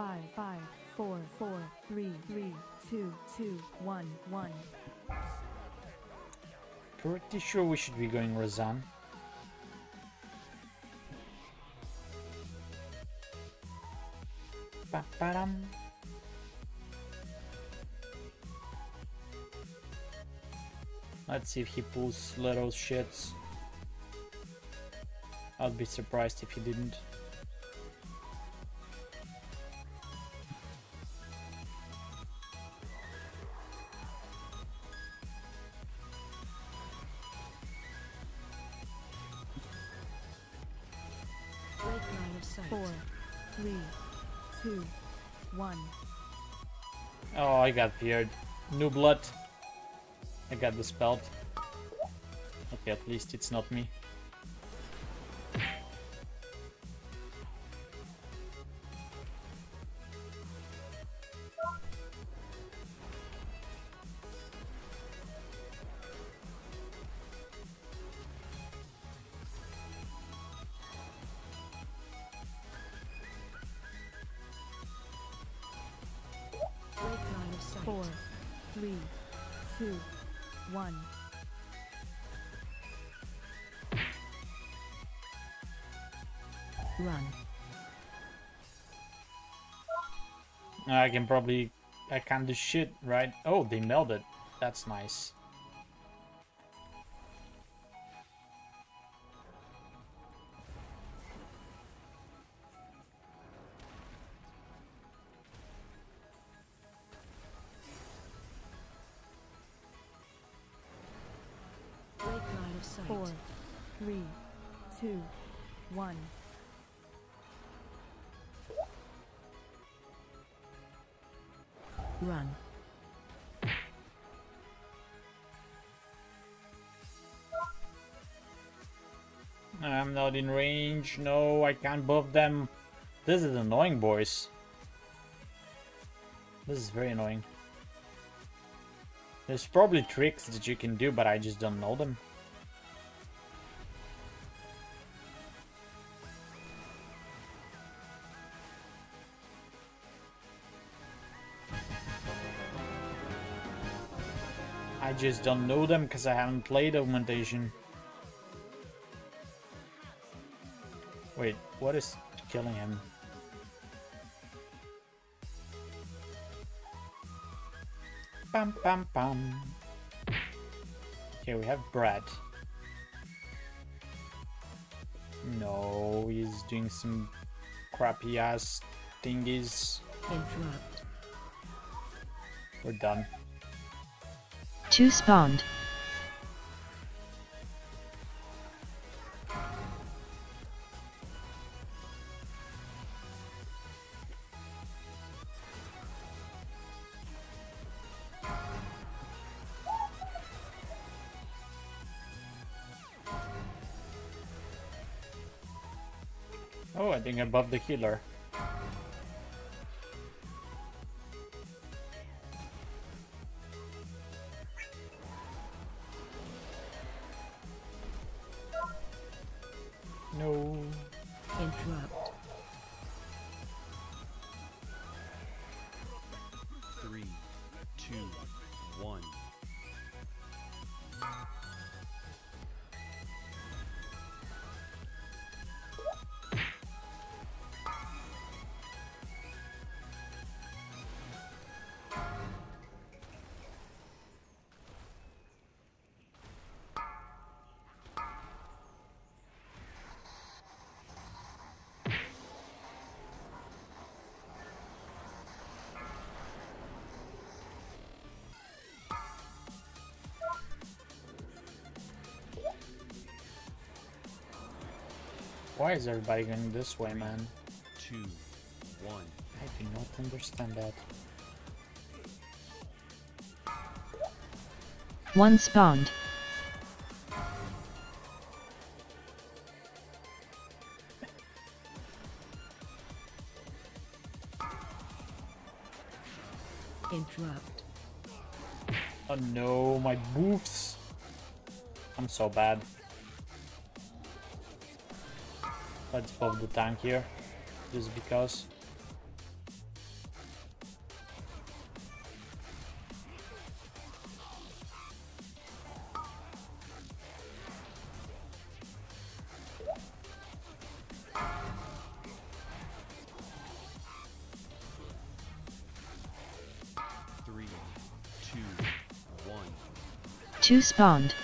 five, five, four, four, three, three, two, two, one, one. Pretty sure we should be going Rezan. Ba-ba-dum. Let's see if he pulls little shits. I'd be surprised if he didn't. Of sight. Four, three, two, one. Oh, I got feared. New blood. I got dispelled. Okay, at least it's not me. Run. I can probably... I can't do shit, right? Oh, they melded. That's nice. I'm not in range. No, I can't buff them. This is annoying, boys. This is very annoying. There's probably tricks that you can do, but I just don't know them. I just don't know them because I haven't played Augmentation. Wait, what is killing him? Bam bam bam. Okay, we have Brad. No, he's doing some crappy ass thingies. Interrupt. We're done. Two spawned. Above the healer. Why is everybody going this way, man? Two, one. I do not understand that. One spawned. Interrupt. Oh no, my boofs! I'm so bad. Let's pop the tank here, just because. Two spawned.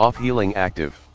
Off healing active.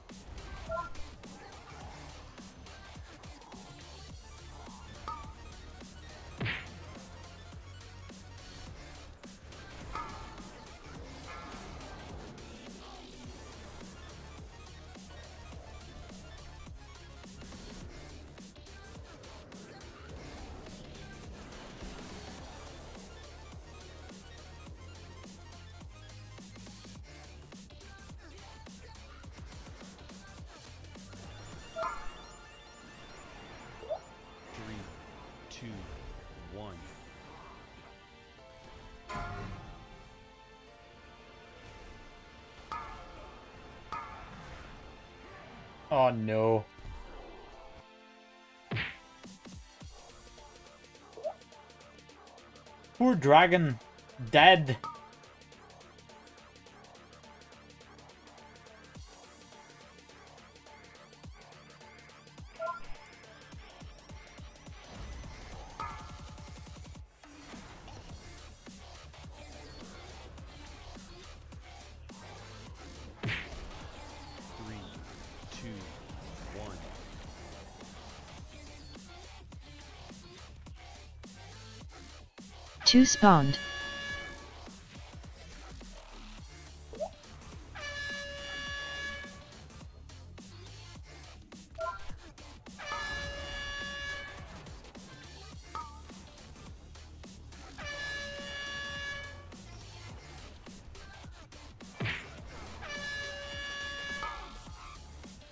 Oh no. Poor dragon. Dead. 2 spawned.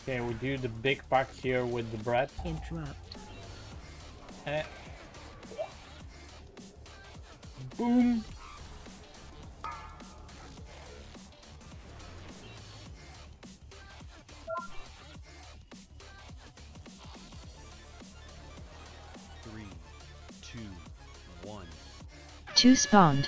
Okay, we do the big pack here with the bread. Interrupt. Eh. Boom. Three, two, one. Two spawned.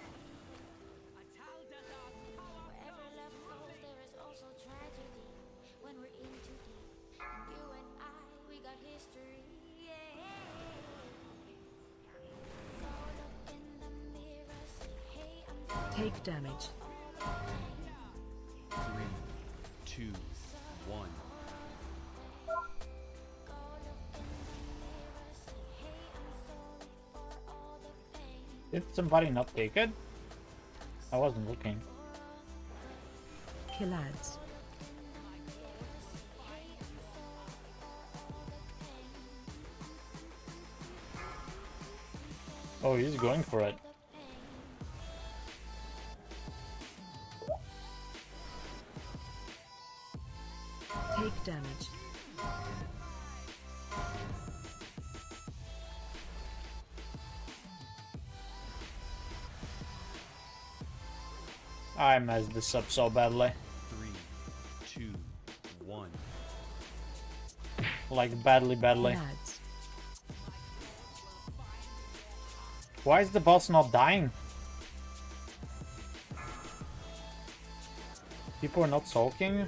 Take damage. Three, two, one. caught up in the mirror, say, hey, I'm sorry for all the pain. Did somebody not take it? I wasn't looking. Killads. Oh, he's going for it. Damage. I messed this up so badly. Three, two, one. Like, badly, badly. Killads. Why is the boss not dying? People are not sulking?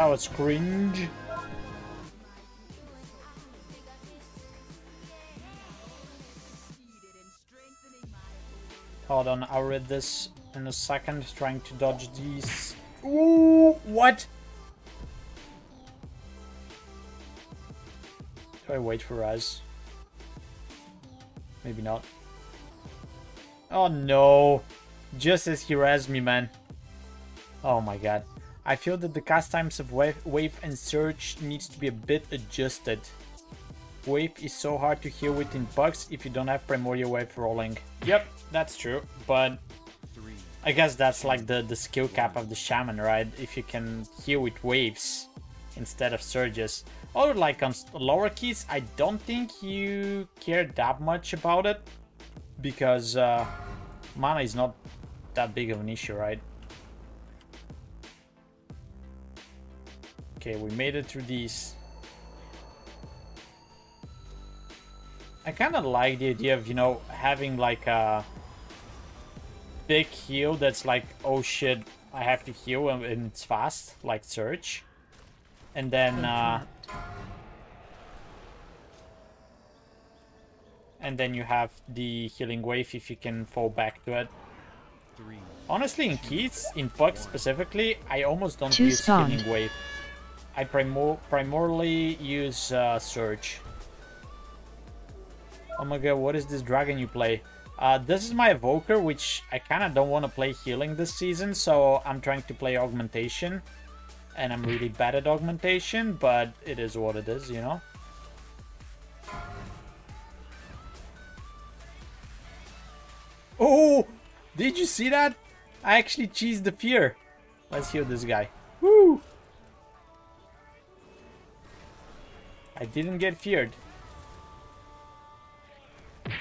That was cringe. Hold on, I'll read this in a second, trying to dodge these. Ooh, what? Do I wait for Raz? Maybe not. Oh no! Just as he res me, man. Oh my god. I feel that the cast times of wave, and surge needs to be a bit adjusted. Wave is so hard to heal with in bugs if you don't have primordial wave rolling. Yep, that's true, but I guess that's like the, the skill cap of the shaman, right? If you can heal with waves instead of surges. Or like on lower keys, I don't think you care that much about it because uh, mana is not that big of an issue, right? Okay, we made it through these. I kind of like the idea of, you know, having like a big heal that's like, oh shit, I have to heal and and it's fast, like Surge. And then, uh, and then you have the healing wave if you can fall back to it. three, Honestly, in keys, in pugs specifically, I almost don't Two use spawned. healing wave. I primor primarily use uh, surge. Oh my god, what is this dragon you play? Uh, this is my evoker, which I kind of don't want to play healing this season, so I'm trying to play augmentation. And I'm really bad at augmentation, but it is what it is, you know? Oh! Did you see that? I actually cheesed the fear. Let's heal this guy. Woo! I didn't get feared.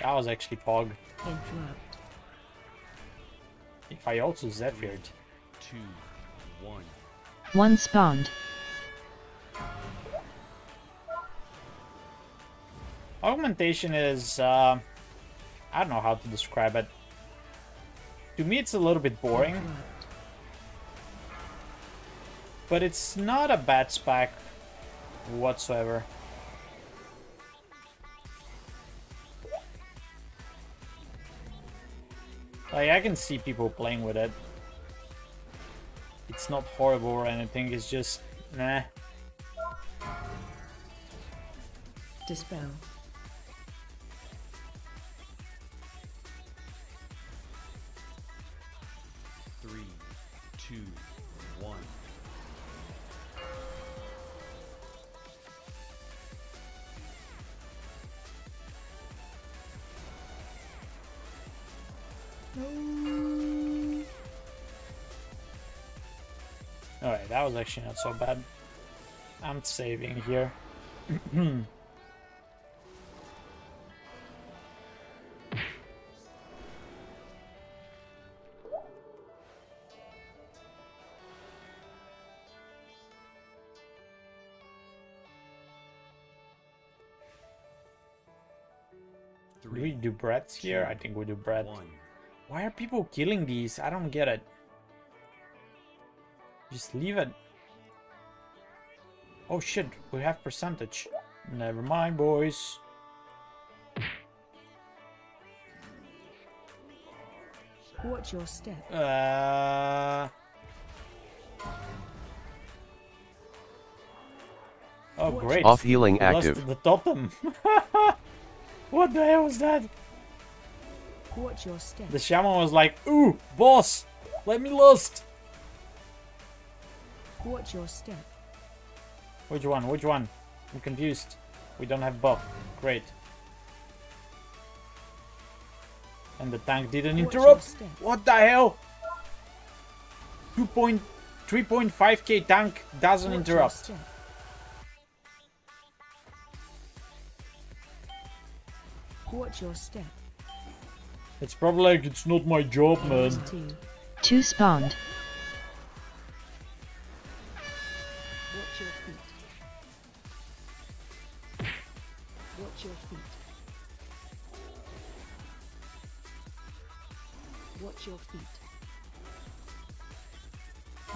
That was actually Pog. Interrupt. If I also Zephyr'd. two, one. 1 spawned. Augmentation is, uh, I don't know how to describe it. To me, it's a little bit boring, but it's not a bad spec whatsoever. Like, I can see people playing with it. It's not horrible or anything, it's just, nah. Dispel. Was actually not so bad. I'm saving here. Do we do breads here? I think we do bread. Why are people killing these? I don't get it. Just leave it. Oh shit, we have percentage. Never mind, boys. Watch your step. Uh... Oh great. Off healing We lost active. the totem. what the hell was that? Watch your step. The shaman was like, ooh, boss, let me lost. Watch your step. Which one? Which one? I'm confused. We don't have buff. Great. And the tank didn't Watch interrupt. What the hell? 2.3.5k tank doesn't Watch interrupt. Watch your step. It's probably like it's not my job, man. Two. 2 spawned.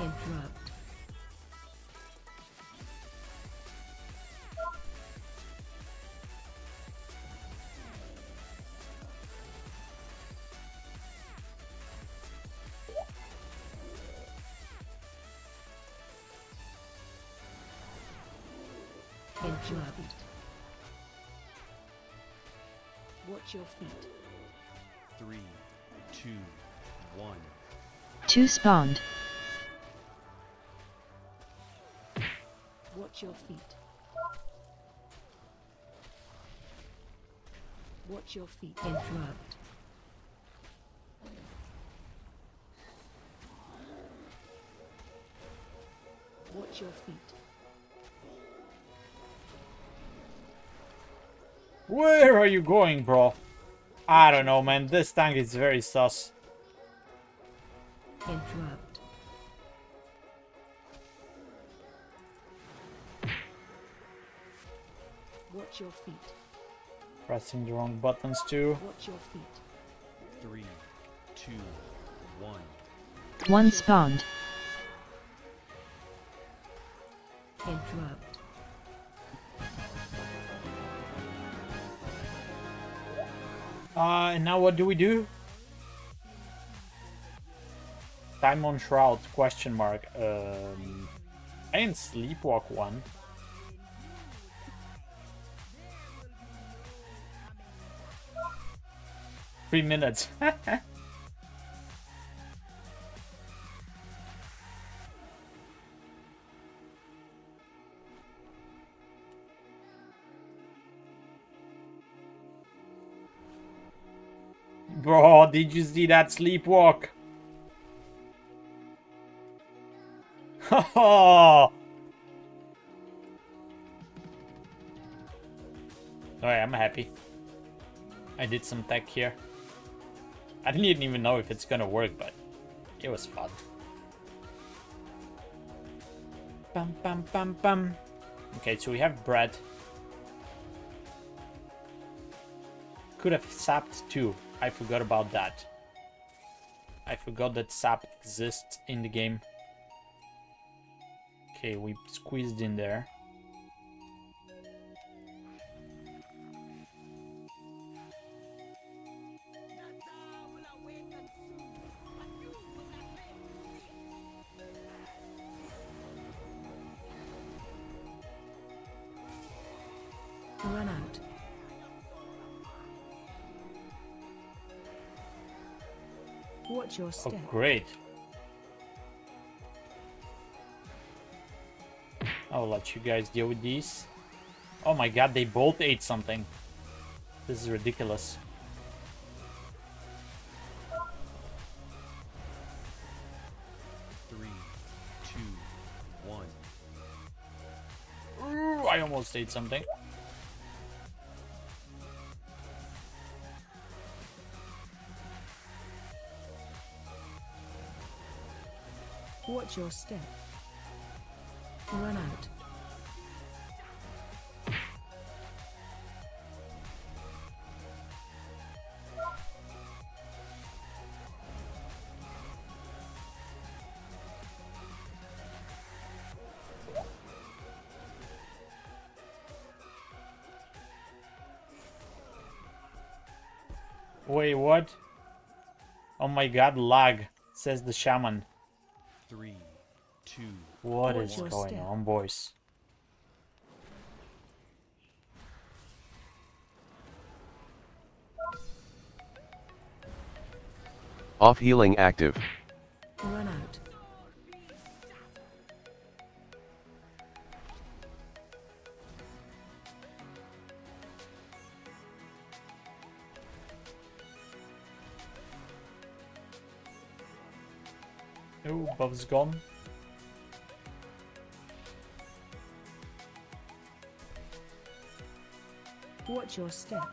Interrupt. Interrupt. Watch your feet. Three, two, one. 2 spawned. Watch your feet. Watch your feet. Interrupt. Watch your feet. Where are you going, bro? I don't know, man. This tank is very sus. Feet. Pressing the wrong buttons too. Watch your feet. Three, two, one. 1 spawned. Interrupt. Uh, and now what do we do? Time on Shroud, question mark. Um, I didn't sleepwalk one. Three minutes. Bro, did you see that sleepwalk? Alright, I'm happy. I did some tech here. I didn't even know if it's gonna work, but it was fun. Bum bum bum bum. Okay, so we have bread. Could have sapped too. I forgot about that. I forgot that sap exists in the game. Okay, we squeezed in there. Watch your Oh, great. I'll let you guys deal with these. Oh my god, they both ate something. This is ridiculous. Three, two, one. Ooh, I almost ate something. Watch your step. Run out. Wait, what? Oh my god, lag, says the shaman. Three, two, What Watch is your going step. on, boys? Off healing active. Run out. Oh, Bob's gone. Watch your step.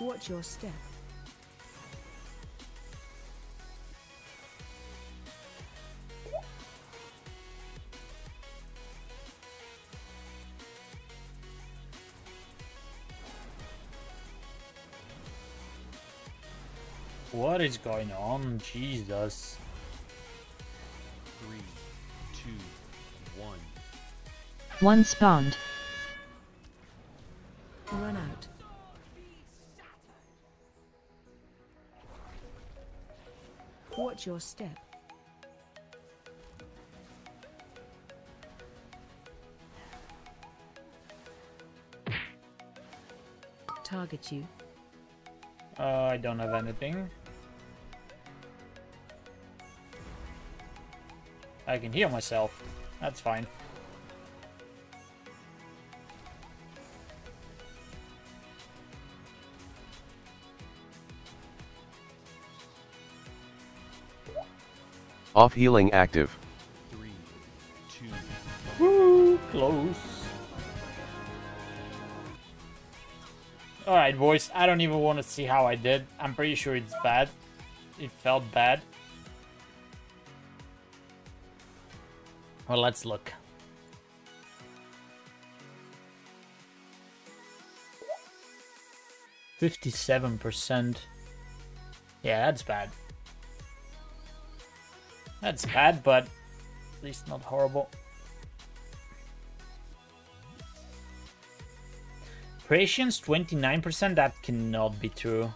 Watch your step. What is going on? Jesus. Three, two, one. One spawned. Watch your step. Target you. Uh, I don't have anything. I can heal myself. That's fine. Off healing active. Three, two, Woo, close. Alright, boys. I don't even want to see how I did. I'm pretty sure it's bad. It felt bad. Well, let's look. Fifty-seven percent. Yeah, that's bad. That's bad, but at least not horrible. Prescience 29%? That cannot be true.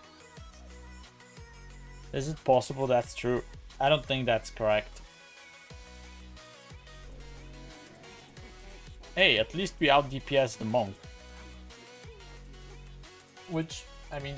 Is it possible that's true? I don't think that's correct. Hey, at least we out DPS the monk. Which, I mean,